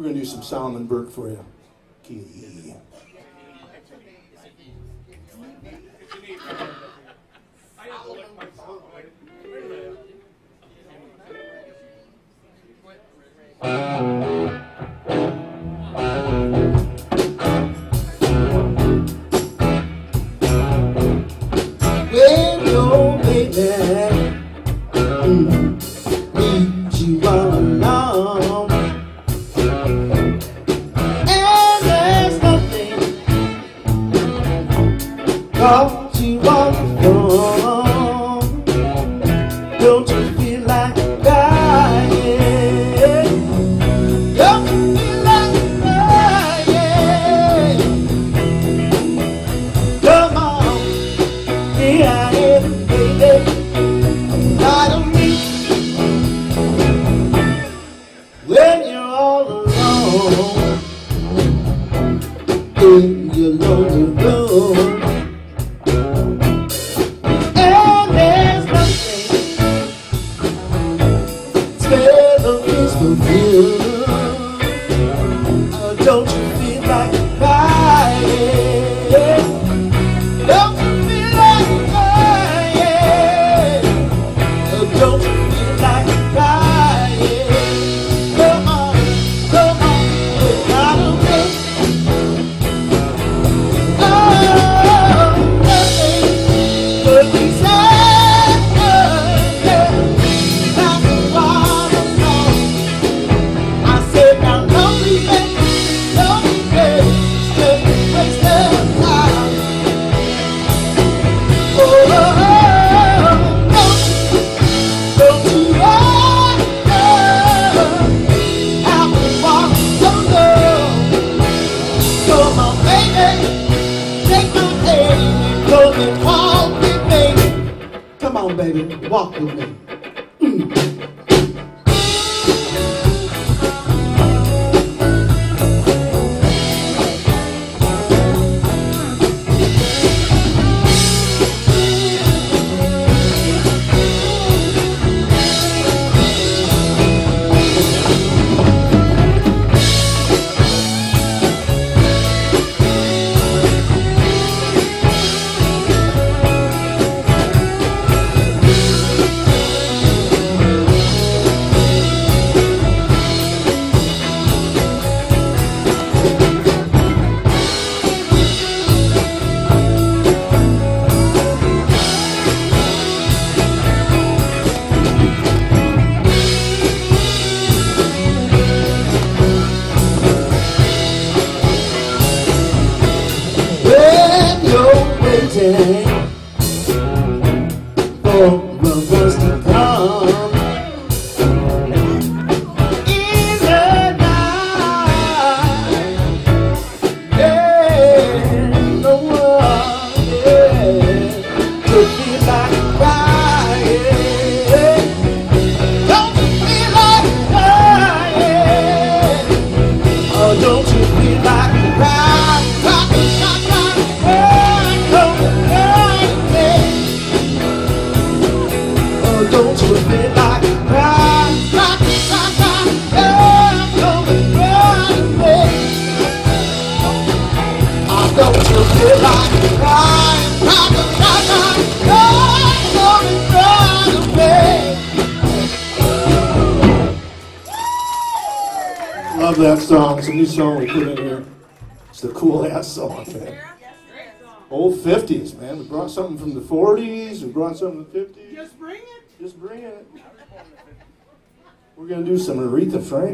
We're going to do some Solomon Burke for you. When your baby don't you feel like dying? Don't you feel like dying? Come on. I am, baby. Light on me when you're all alone lonely room. Oh, don't baby, walk with me. Oh, for the bus to come Love that song. It's a new song we put in here. It's the cool ass song, man. Old 50s, man. We brought something from the 40s. We brought something from the 50s. Just bring it. Just bring it. We're going to do some Aretha Franklin.